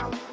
Tchau.